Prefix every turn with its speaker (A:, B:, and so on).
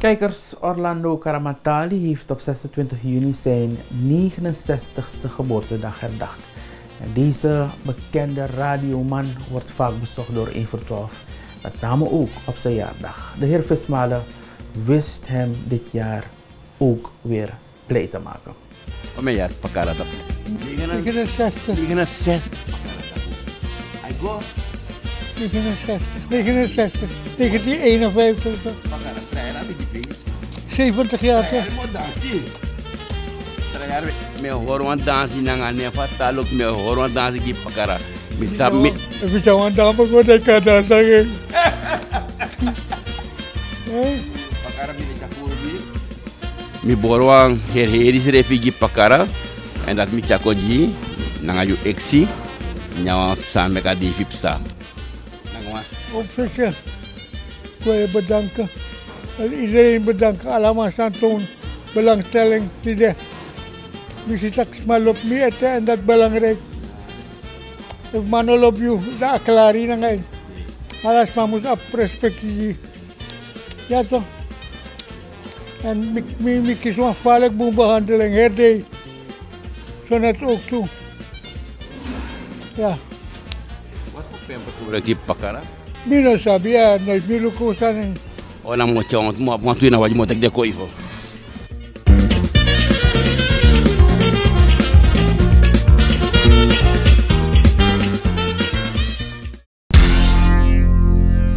A: Kijkers, Orlando Caramatali heeft op 26 juni zijn 69ste geboortedag herdacht. En deze bekende radioman wordt vaak bezocht door 1 voor 12. Met name ook op zijn jaardag. De heer Vismalen wist hem dit jaar ook weer blij te maken.
B: Wat ben het pakara dat?
C: 69,
B: 69. I go.
C: 69, 69, 1951, 47 jaar zeg.
B: mi hor wan
C: dansi nanga ne fatta lok mi hor wan dansi ki
B: pakara mi pakara mi ta ko bi mi nyawa sa me ka di fipsa nanga was
C: iedereen bedanken, allemaal staan toon belangstelling. Die de, we zitten maar op me eten en dat is belangrijk. Ik man op je, de aklari na ngayon. Alas moet op respectie. Ja toch? En ik mi mi kies een vaarlijk behandeling. Zo net ook toe. Ja.
B: Wat voor pemper gebruik die pakara?
C: Mina sabi ya, nooit milukusan.
B: O wala mmoja wangu mwa mtu na wajibu